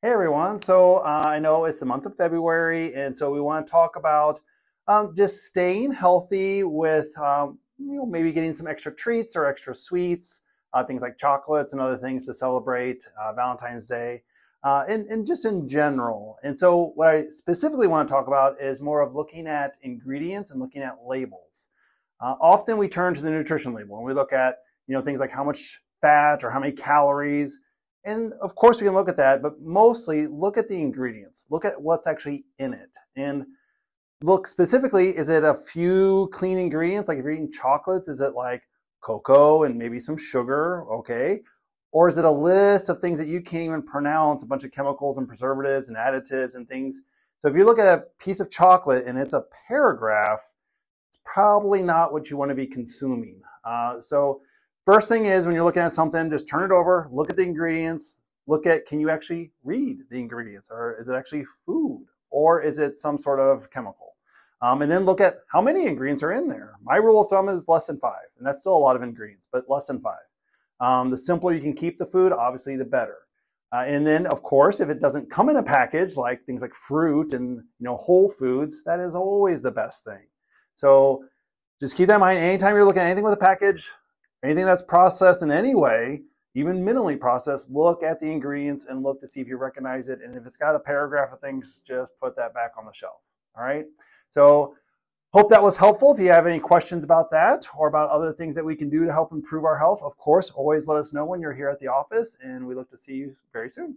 Hey everyone. So uh, I know it's the month of February, and so we want to talk about um, just staying healthy with um, you know maybe getting some extra treats or extra sweets, uh, things like chocolates and other things to celebrate uh, Valentine's Day, uh, and, and just in general. And so what I specifically want to talk about is more of looking at ingredients and looking at labels. Uh, often we turn to the nutrition label and we look at you know things like how much fat or how many calories and of course, we can look at that, but mostly look at the ingredients. Look at what's actually in it. And look specifically, is it a few clean ingredients? Like if you're eating chocolates, is it like cocoa and maybe some sugar? Okay. Or is it a list of things that you can't even pronounce, a bunch of chemicals and preservatives and additives and things? So if you look at a piece of chocolate and it's a paragraph, it's probably not what you want to be consuming. Uh, so First thing is when you're looking at something, just turn it over, look at the ingredients, look at can you actually read the ingredients or is it actually food or is it some sort of chemical? Um, and then look at how many ingredients are in there. My rule of thumb is less than five, and that's still a lot of ingredients, but less than five. Um, the simpler you can keep the food, obviously, the better. Uh, and then, of course, if it doesn't come in a package, like things like fruit and you know whole foods, that is always the best thing. So just keep that in mind. Anytime you're looking at anything with a package, Anything that's processed in any way, even minimally processed, look at the ingredients and look to see if you recognize it. And if it's got a paragraph of things, just put that back on the shelf. All right. So hope that was helpful. If you have any questions about that or about other things that we can do to help improve our health, of course, always let us know when you're here at the office and we look to see you very soon.